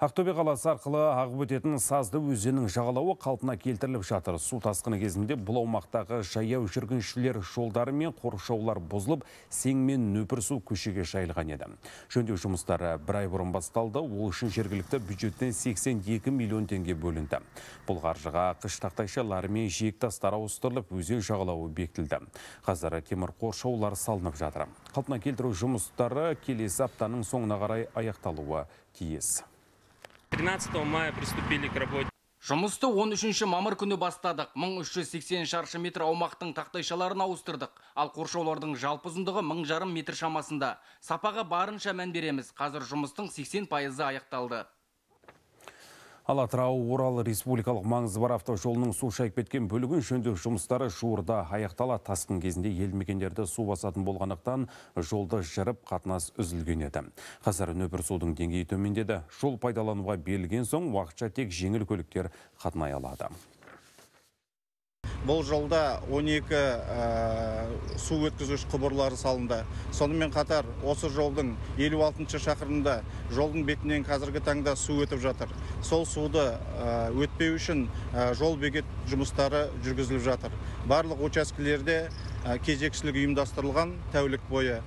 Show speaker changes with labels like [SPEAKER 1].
[SPEAKER 1] Ақтөбе қаласы арқылы ағып өтетін Сазды өзенінің жағалауы қалпына келтіріліп жатыр. Су тасқыны кезінде бұл аумақтағы жаяу жүргіншілер жолдары мен қоршаулар бұзылып, сең мен нөпір су көшеге шайылған еді. Жөндеу жұмыстары бір ай бұрын басталды. Ол үшін жергілікті бюджеттен 82 миллион теңге бөлінді. Бұл қаржыға қыш тақтайшалары мен жиектастар ауыстырылып, өзен жағалауы бекітілді. Қазір темір қоршаулар салынып жатыр. Қалпына келтіру жұмыстары келесі аптаның соңына қарай аяқталуы тиіс.
[SPEAKER 2] 13 мая приступили к работе.
[SPEAKER 3] Жұмысты 13 мамыр күні бастадық. 1380 шаршы метр аумақтың тақтайшаларын ауыстырдық. Ал қоршаулардың жалпы ұзындығы 1000 жарым метр шамасында. Сапаға барынша мән береміз. Қазір жұмыстың 80 пайызы аяқталды.
[SPEAKER 1] Ал Атырау Орал республикалық маңызы бар автожолының су шайып кеткен бөлігін жөндеу жұмыстары жуырда аяқтала тасқын кезінде ел мекендерді су басатын болғандықтан жолды жырып қатынас үзілген еді. Қазір нөпір судың деңгейі төмендеді. Жол пайдалануға берілген соң уақытша тек жеңіл көліктер қатынай алады
[SPEAKER 4] бұл жолда 12 ә, су өткізгіш құбырлары салынды. Сонымен қатар осы жолдың 56 шақырымында жолдың бетінен қазіргі таңда су өтіп жатыр. Сол суды өтпеу үшін жол бекет жұмыстары жүргізіліп жатыр. Барлық учаскелерде кезекшілік ұйымдастырылған тәулік бойы.